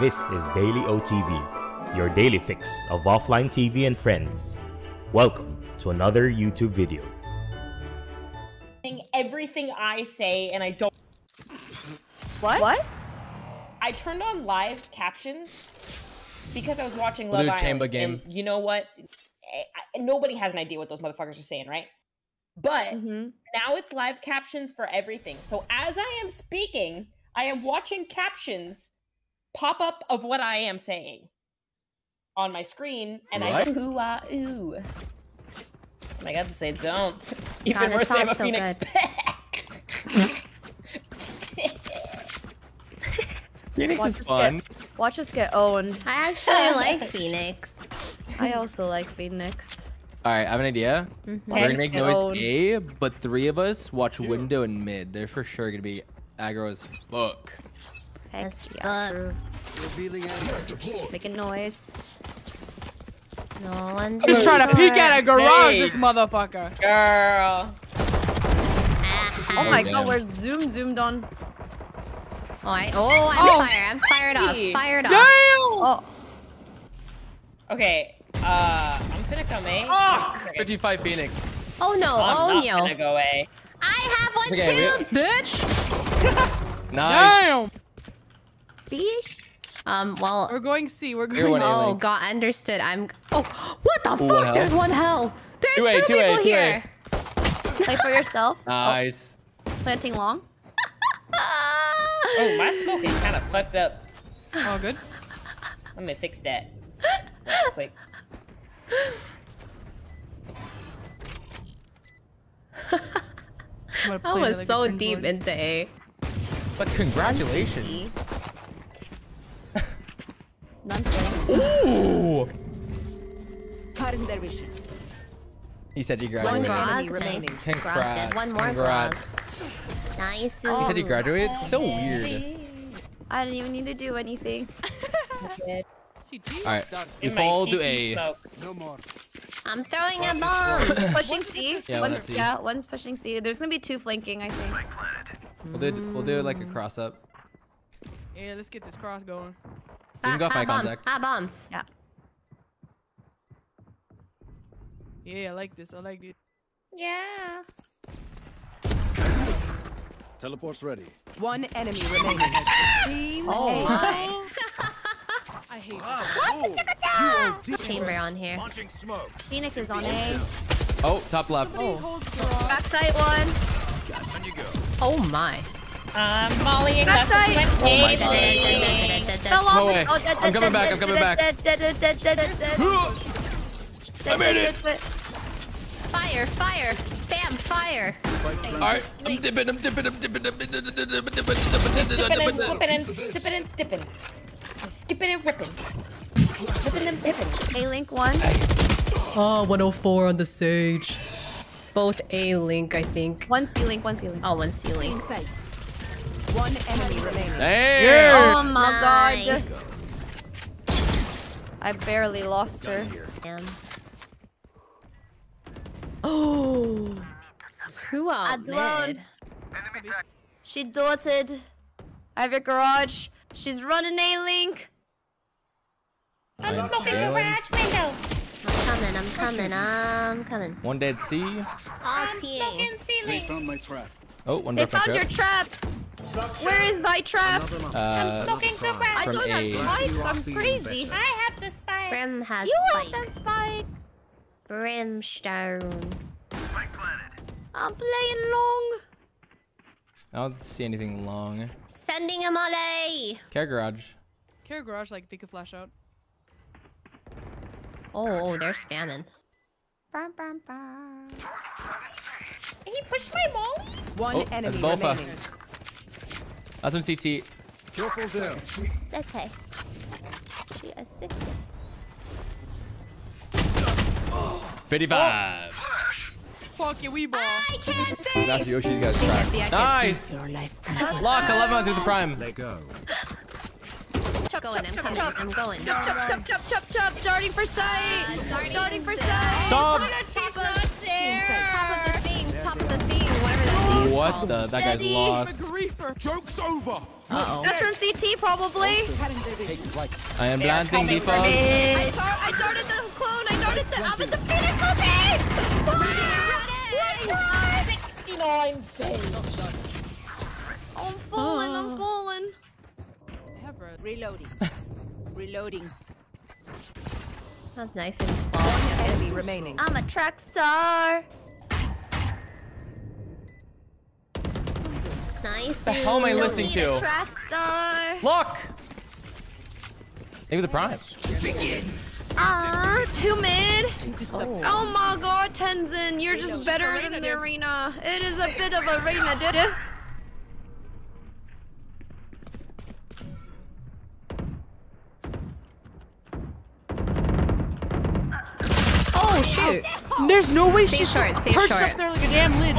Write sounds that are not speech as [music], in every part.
This is Daily OTV, your daily fix of offline TV and friends. Welcome to another YouTube video. Everything I say, and I don't. What? What? I turned on live captions because I was watching Love do a Island. chamber game. And you know what? I- I- nobody has an idea what those motherfuckers are saying, right? But Mm-hmm. now it's live captions for everything. So as I am speaking, I am watching captions pop up of what I am saying on my screen, and I go ooh ah ooh. And I got to say don't. [laughs] Even God, more this Sam sounds so Phoenix good. back. [laughs] Phoenix Watch is us fun. Get, watch us get owned. I actually [laughs] like Phoenix. I also like Phoenix. All right, I have an idea. Mhm. We're gonna make noise owned. A, but three of us watch window and mid. They're for sure gonna be aggro as fuck. Heck That's yeah. fuck. Making noise. No one's Just trying to peek at a garage, Hey. this motherfucker. Girl. Oh my god, we're zoom zoomed on. Oh, I, oh, I'm Oh. fired. I'm fired off. Fired off. Damn! Oh, Okay, uh, I'm gonna come in. Fuck! Okay. 55 Phoenix. Oh no. I'm oh not no. gonna go A. I have one Okay, too, [laughs] bitch. Nice. Damn! Bitch. Um. Well. We're going C. We're going one A Oh, link. God. Understood. I'm. Oh, what the Ooh, fuck? one. There's one hell. There's Two A, two two people two here. play for yourself. [laughs] Nice. Planting long. [laughs] Oh, my smoking kind of fucked up. All good. Let me fix that. Real quick. I'm gonna [laughs] I play was like a so deep one. into A. But congratulations. Their vision. He said he One graduated. enemy Grog, remaining. nice. Congrats. Grog. One more Congrats. Grog. Nice. He said he graduated. It's so weird. I didn't even need to do anything. [laughs] All right, we In my fall to CT A. smoke. I'm throwing a bomb. [laughs] pushing C. Yeah, one's, let's yeah, one's pushing C. There's gonna be two flanking, I think. We'll do we'll do like a cross up. Yeah, let's get this cross going. You can go Ah, find ah, bombs. contact. Ah, bombs. Yeah. Yeah, I like this. I like it. Yeah. Teleport's ready. One enemy remaining. Team Oh A. my. [laughs] I hate this. Chamber on here. Launching smoke. Phoenix is on A. Oh, top left. Oh. Backside one. On you go. Oh my. I'm volleying Backside. Oh my god. volleying. Fell off. No way. Oh, I'm coming back, I'm coming back. I made it. Fire, fire. Spam, fire. All right, I'm dipping, I'm dipping, I'm dipping, I'm dipping, I'm dipping, I'm dipping, I'm Dipping and dipping. slipping and sipping and dipping. Skipping and ripping. Ripping and pipping. A link ah, one. Oh, 104 on the Sage. Both A link, I think. One C link, one C link. Oh, one C link. Sight. One enemy remaining. Damn. Oh my oh Nice. god. I barely lost her. Damn. Two out Adwan. mid. She dotted. I have your garage. She's running A link. I'm smoking the garage window. I'm coming, I'm coming, I'm coming. One dead C. All I'm team. smoking They ceiling. found my trap. Oh, one They left my found your trap. trap. Where is thy trap? I'm Uh, smoking the I garage. from don't A. have spikes. I'm crazy. I have the spike. Brim has You spike. have the spike. Brimstone. I'm playing long. I don't see anything long. Sending a molly. Care garage. Care garage, like, they could flash out. Oh, oh, oh they're spamming. Bam, bam, bam. He pushed my molly. One Oh, enemy that's Bofa. remaining. That's some CT. Careful's in. It's okay. She assisted. 55. Fuck yeah, we ball. I can't see. That's Yoshi's guys I can't track. Nice. Lock 11 on through the prime. Let go. I'm going, I'm coming, I'm going. Chop, chop, chop, chop, chop. Darting for sight. darting Darting for the- sight. Stop. She's not there. Top of the thing, top of the thing, whatever that What the? That guy's Steady. lost. Griefer. Joke's over. Uh-oh. That's from CT probably. I am Yeah, planting coming default. I, tar- I darted the clone. I darted the. I'm at the pinnacle team. What? 69. I'm falling. I'm ah. falling. I have red. Reloading. [laughs] Reloading. Have knife and One enemy remaining. I'm a track star. Nice. The hell am I listening to? track star. Look. Maybe the prime. Two mid. Oh. Oh my god, Tenzin, you're just better arena, than the dude. arena. It is a bit of a arena, dude. Oh shoot. There's no way Stay she's short, stay perched short. up there like a damn lich.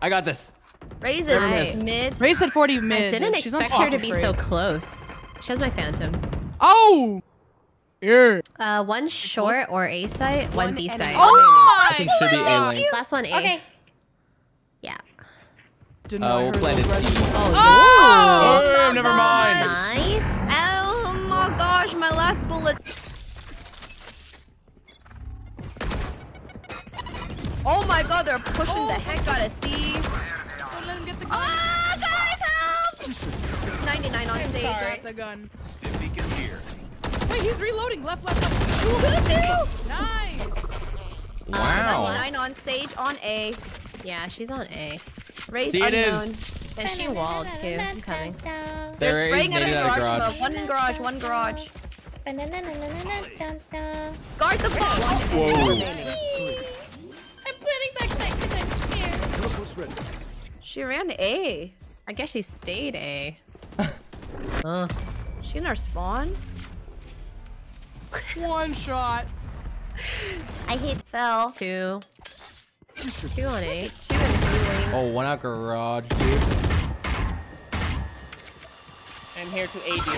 I got this. Raze is Nice. mid. Ray said 40 I mid. didn't She's on expect her to be Ray. so close. She has my phantom. Oh! Yeah. Uh, one short or A site, one One B enemy site. remaining. Oh I think should be A lane. Last one A. Okay. Yeah. Didn't Uh, we'll heard plant those it res- Oh, Oh, my never mind. Nice. Oh my gosh, my last bullet. Oh my god, they're pushing the heck out of C. Don't let him get the gun. Ah, guys, help! [laughs] 99 on Sage. sorry. Got the gun. Beacon here. Wait, he's reloading. Left, left, left. Nice. Wow. 99 on Sage on A. Yeah, she's on A. Raze See, it is. unknown. And she walled too. I'm coming. They're There is spraying out of needed garage, garage. smoke. One in garage, one garage. Guard the bomb. Whoa. Remaining. I'm planning backside because I'm scared. She ran A. I guess she stayed A. [laughs] uh, She in our spawn? One shot. I hit fell. two. Two on eight. Two and three lane. Oh, one out garage, dude. I'm here to aid you.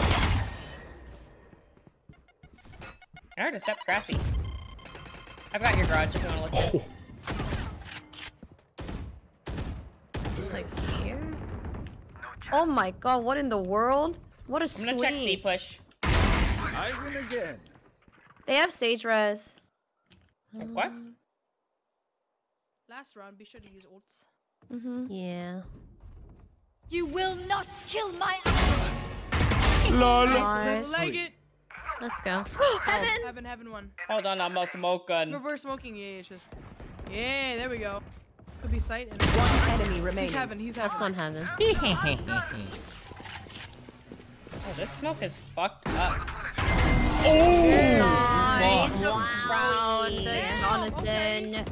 I heard a step grassy. I've got your garage if you want to look. at it. It's like here. Oh my god, what in the world? What a I'm swing. gonna check C push. I win again. They have sage res. What? Last round, be sure to use ults. Mm-hmm. Yeah. You will not kill my Nice. Leg it. Let's go. [gasps] Heaven! Heaven, heaven one. Hold on, I'm a smoke gun. We're, we're smoking. Yeah, yeah, shit. Yeah, there we go. Could be sight and One enemy he's remaining. heaven. He's That's heaven. one heaven. [laughs] Oh, this smoke is fucked up. Nice Wow. round, Yeah. Jonathan.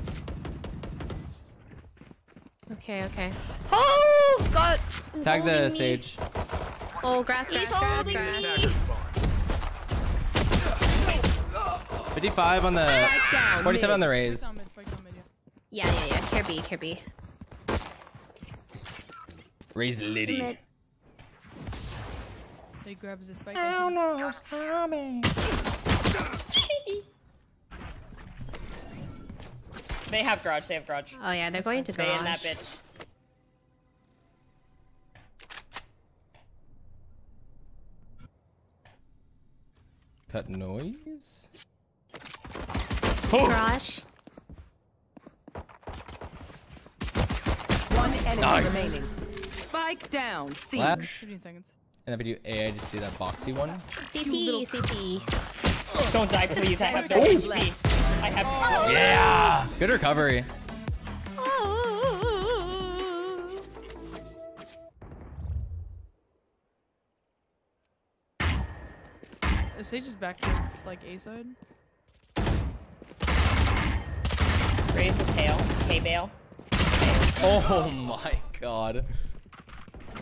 Okay, okay. Oh god! He's Tag the me. stage. Oh, grass, He's grass, grass, holding grass. me. 55 on the. 47 on the Raze. Spike down mid, spike down mid, yeah. Yeah, yeah, yeah. Kirby, Kirby. Raze Liddy. Mid. They grabs the spike. I think. They have garage. They have garage. Oh yeah, they're going to Stay garage. in that bitch. Cut noise. Garage. One enemy Nice. remaining. Spike down. C. Flash. 15 seconds. And if I do A, I just do that boxy one. CT, CT. Don't die, please. I have no HP. I have. Oh. Yeah. Good recovery. The stage is back towards like A side. Raze his tail. K bail. Oh my god.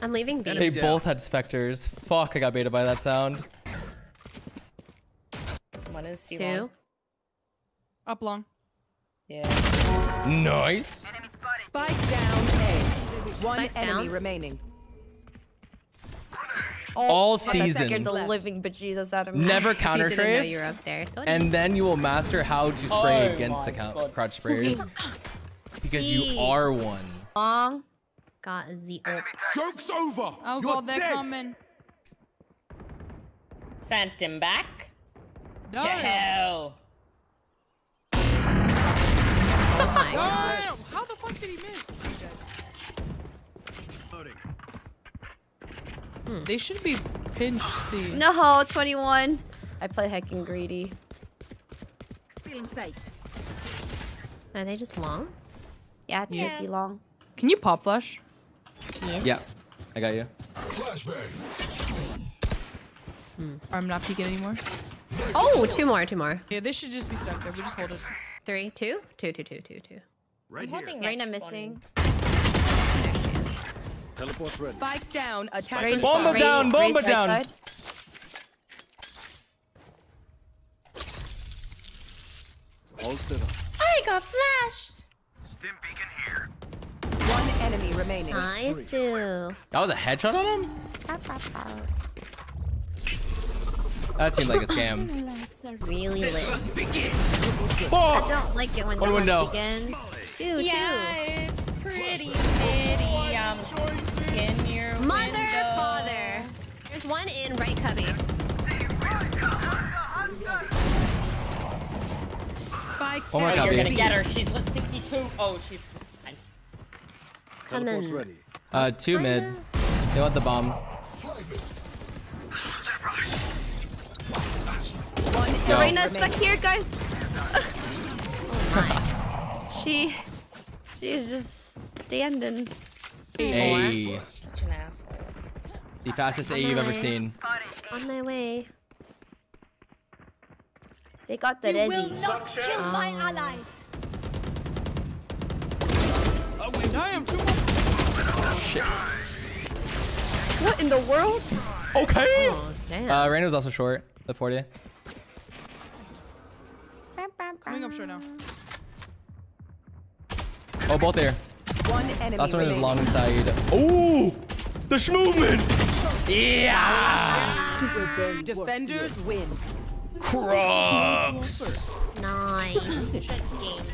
I'm leaving B. They both had specters. Fuck, I got baited by that sound. One is C Two. Up long. Yeah. Nice. Spike down A. One Spike's enemy down. remaining. All That scared season. the living bejesus out of me. Never [laughs] I counter didn't know you strafe. were up there. So And then you will master how to spray Oh against the count God. crouch sprayers. [laughs] because you are one. Long. got the ult. Joke's over. Oh You're god, they're dead. coming. Sent him back No. to hell. Oh my No, god. How the fuck did he miss? Loading. They should be pinch C. No, 21. I play heckin' greedy. Still in sight. Are they just long? Yeah, juicy long. Can you pop flash? Yes. Yeah, I got you. flashbang hmm, I'm not peeking anymore. Oh, two more, two more. Yeah, they should just be stuck there. We just hold it. Three, two, two, two, two, two, two. Right I'm here. hoping Reyna missing. Teleport's ready. Spike down. Attack. Rain- Bomba Rain- down, Rain's bomba right down. side. All set up. I got flashed. Stim beacon here. One enemy remaining. Nice. Sue. That was a headshot on him? That seemed like a scam. Really lit. Oh! I don't like it when One the window. hunt begins. Two, Yeah, it's pretty pretty. Um, in your two. Mother, window. father. There's one in right cubby. Spike One more Oh, down. you're gonna get her. She's lit 62. Oh, she's. fine. Come in. ready. Uh, two mid. They want the bomb. One Yo. enemy Reyna's stuck here, guys. Oh [laughs] She, she's just standing. Hey, Such an asshole. the fastest A you've ever seen. On my way. They got the You will resi. not kill my Oh. allies. Damn, two more. Shit. What in the world? Okay. Oh, damn. Uh, Rain was also short. The 40. Up short now. Oh, both there. One enemy Last one is remaining. long side. Oh, the sh movement. Yeah. Defenders win. Crux. nice. Good game.